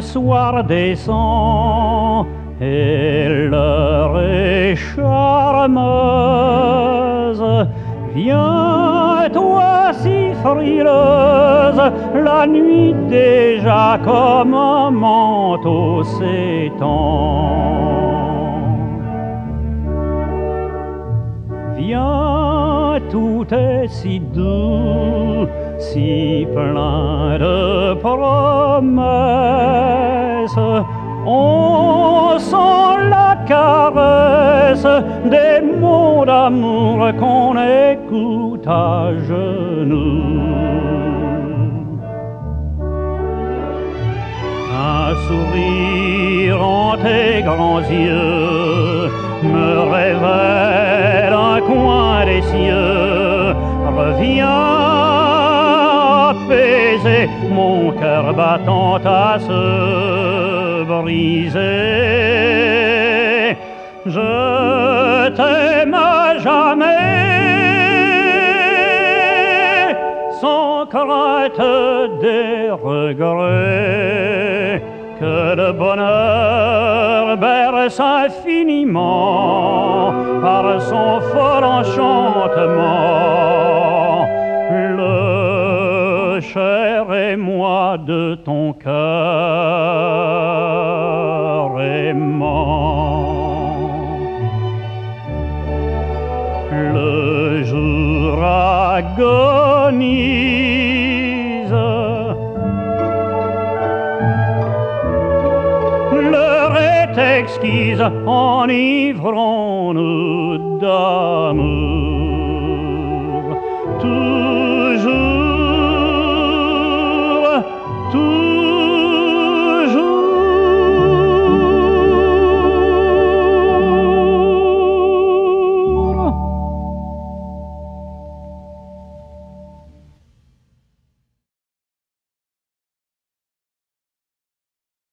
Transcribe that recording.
soir descend et l'heure est charmeuse. Viens, toi si frileuse, la nuit déjà comme un manteau s'étend. Viens, tout est si doux, si plein de promesses. On sent la caresse des mots d'amour qu'on écoute à genoux. Un sourire en tes grands yeux me révèle Reviens apaiser mon cœur battant à se briser. Je t'aime à jamais sans crainte des regrets que le bonheur berce infiniment son fort enchantement. Le cher et moi de ton cœur aimant. Le jour agonise. Est exquise, enivrons-nous d'amour. Tout